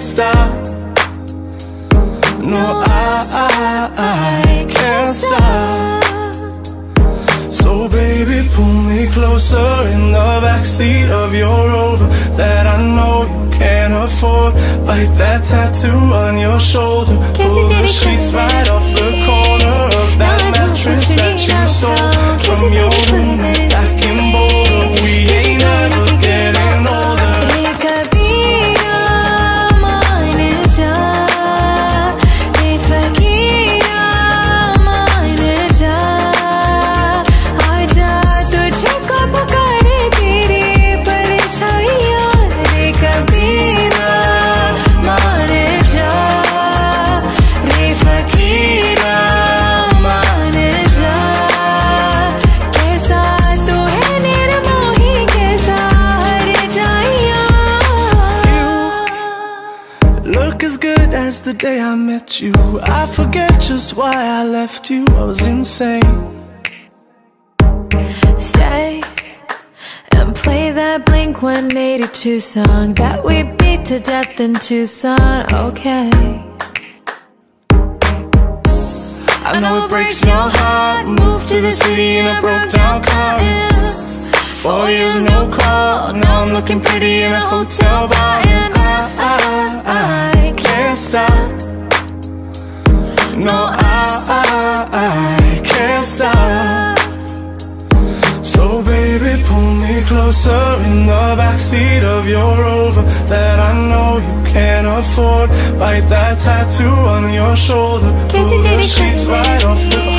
can't stop. No, I, I, I can't stop. So baby, pull me closer in the backseat of your Rover that I know you can't afford. Bite that tattoo on your shoulder. Pull the sheets right off the corner Look as good as the day I met you. I forget just why I left you. I was insane. Stay and play that Blink 182 song that we beat to death in Tucson. Okay. I know it breaks your heart. Moved to the city in a broke down car. Four years, no call. Now I'm looking pretty in a hotel bar. And ah, ah, ah. I, I, I can't stop. No, I, I, I can't stop. So baby, pull me closer in the backseat of your Rover that I know you can't afford. Bite that tattoo on your shoulder. Pull the sheets right off the